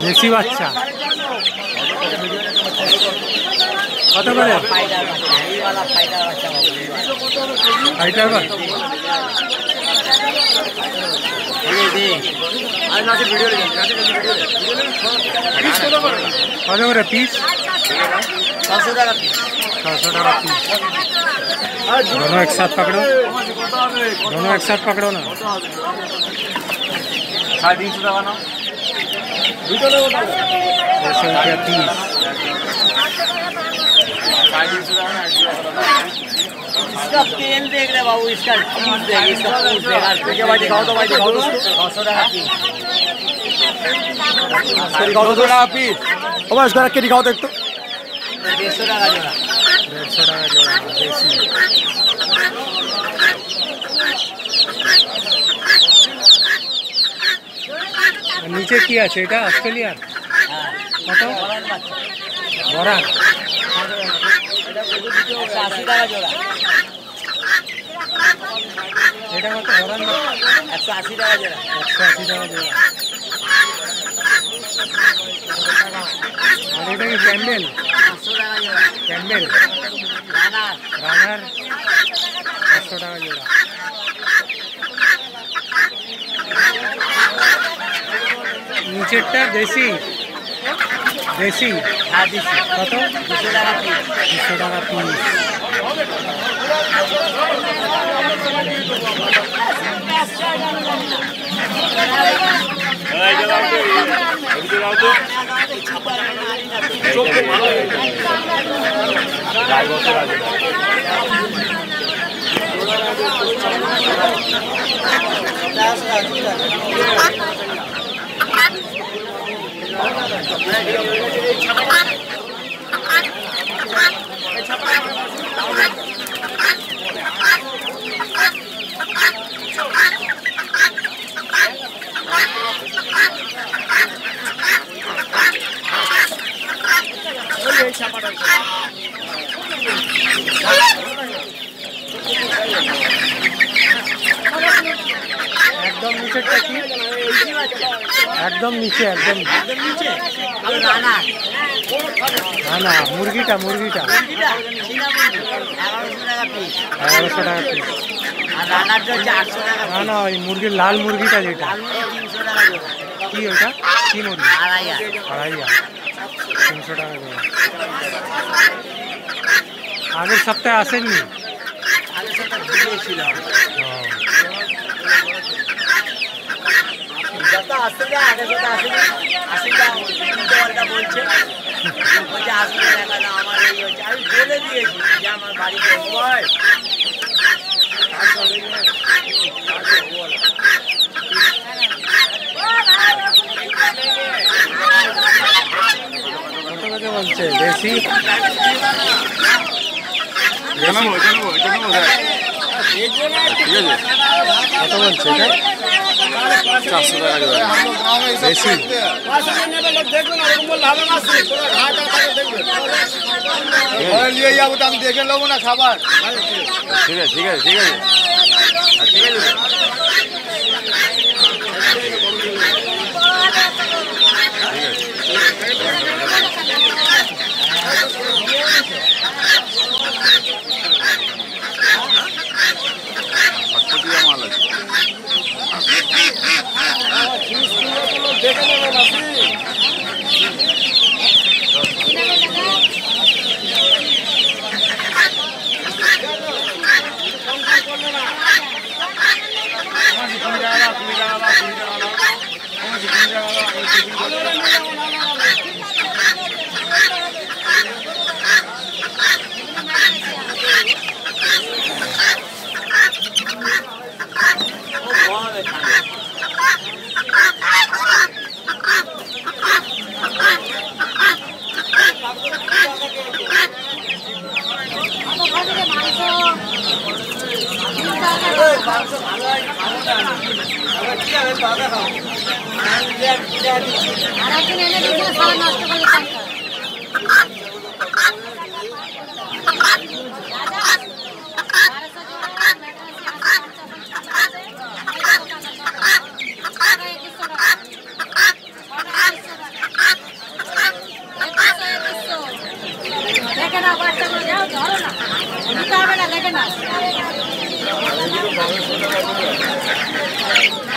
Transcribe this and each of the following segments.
দেশি বাচ্চা কত করে फाइटर बच्चा ये वाला फाइटर बच्चा बाबू ये वाला। ফাইটার বা ये दे आज नाचे वीडियो ले नाचे वीडियो ले কত করে পিস छह টাকা piece। ছশো টাকা পিস दोनों एक साथ पकड़ो दोनों एक साथ पकड़ो ना साढ़े तीन सौ টাকা নাও छः सौ रुपया पीस साढ़े तीन सौ टाका ना इसका तेल देख रहे बाबू इसका पीस देख इसका पीस देख देखिए भाई दिखाओ तो भाई दिखाओ तो छह सौ टाका पीस दिखाओ तो थोड़ा आप ही अब इसको रख के दिखाओ तो एक तो डेढ़ सौ টাকা জোড়া डेढ़ सौ टाका जोड़ा देसी নিচে কি আছে? এটা অস্ট্রেলিয়ার। হ্যাঁ কত? একশো জোড়া এটা কত? বরান একশো একশো আশি টাকা জোড়া। আর এটা পাঁচশো টাকা জোড়া। নিচেরটা দেশি? দেশি? হ্যাঁ দিচ্ছি কত? দুশো টাকা পিস। দুশো টাকা Thank you. একদম নিচেরটা কি? একদম নিচে একদম না না। মুরগিটা মুরগিটা। এগারোশো টাকা পিস না না ওই মুরগির লাল মুরগিটা যেটা। কি ওটা কি মুরগি? আড়াই আড়াইয়া। তিনশো টাকা আগের সপ্তাহে আসেননি? আগের সাথে যত আসলে আগের সাথে আসেনি আসিটা তিনটে বলছে বলছে আসলে দেখা না আমার এই হচ্ছে আমি বলে দিয়েছি যে আমার বাড়িতে ভাই কত কথা কত বলছে এটা নিয়ে যাব তো আমি দেখে নেব না খাবার ঠিক আছে ঠিক আছে ঠিক আছে। আর একদিন এনে দিয়েছিল সারা নষ্ট করে দিতাম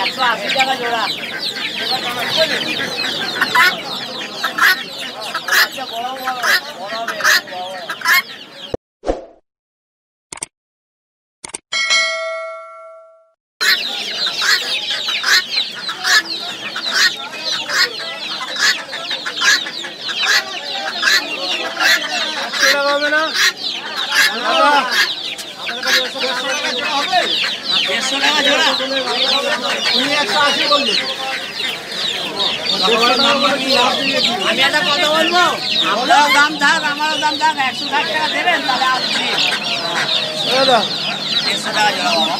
একশো আশি টাকা জোড়া আচ্ছা বড় বড় বড়। দেড়শো টাকা জোড়া। আমি একটা কথা বলব? আপনারও দাম থাক আমারও দাম থাক একশো ষাট টাকা দেবেন তাহলে আসছি। দেড়শো টাকা জোড়া বাবা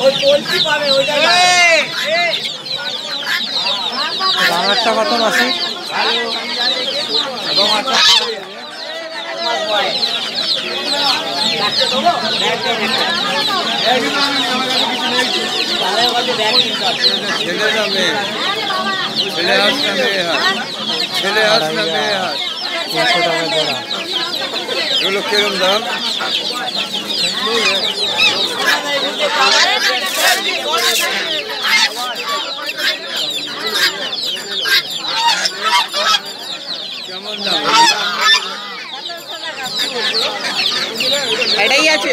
ওই পোলট্রি পাবে ওইটা রানারটা কত মাসি ছেলে না মেয়ে ছেলে হাত না মেয়ে হাত ছেলে হাত না মেয়ে হাত তিনশো টাকা জোড়া এগুলো কিরম দাম কেমন দাম এটাই আছে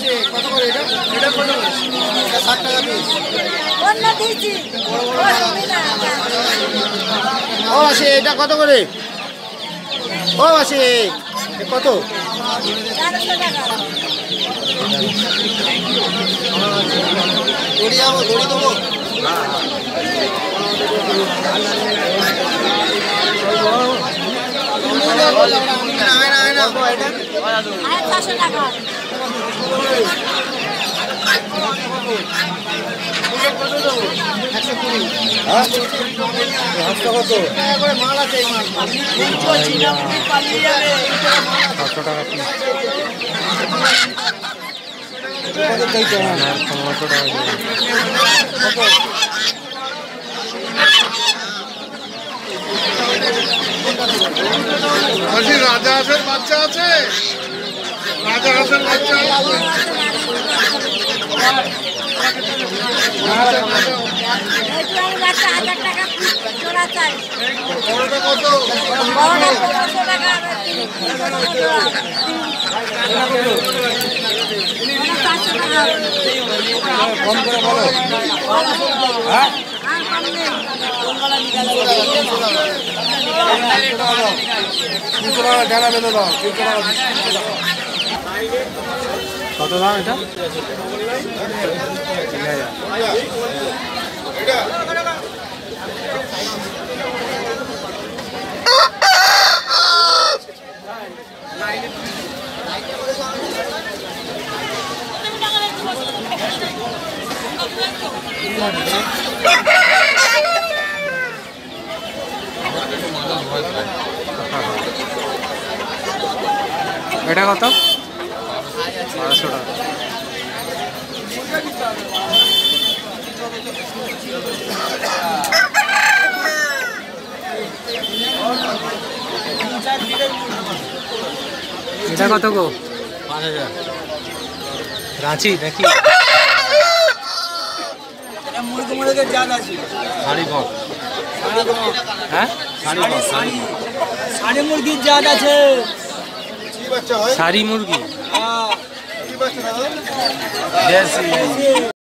অসুবিধা নেই আমি ট্রেনে অন্য দিয়েছি। ও মাসি এটা কত করে? ও এ কত? দড়ি যাব দড়ি দেবো। টাকা কত মাল আছে এই মাল পালিয়ে যাবে ছশো টাকা পিস পনেরোশো টাকা রাজা হাঁসের বাচ্চা আছে? রাজা হাঁসের বাচ্চা আছে একটু আমি বাচ্চা হাজার টাকা জোড়া চাই বড়টা কত বড়টা পনেরোশো টাকা আর তিনশো টাকা জোড়া চারশো টাকা কম করে বলো হ্যাঁ আর কম নেই তিনশো টাকা ডানা বেঁধে কত দাম এটা? এটা কত? বারোশো টাকা। এটা কত গো? পাঁচ হাজার। রাঁচি নাকি? মুরগি মুরগির জাত আছে। শাড়ি কম হ্যাঁ? শাড়ি মুরগির জাত আছে। কি বাচ্চা হয় শাড়ি মুরগি কি বাচ্চা দাদা দেশি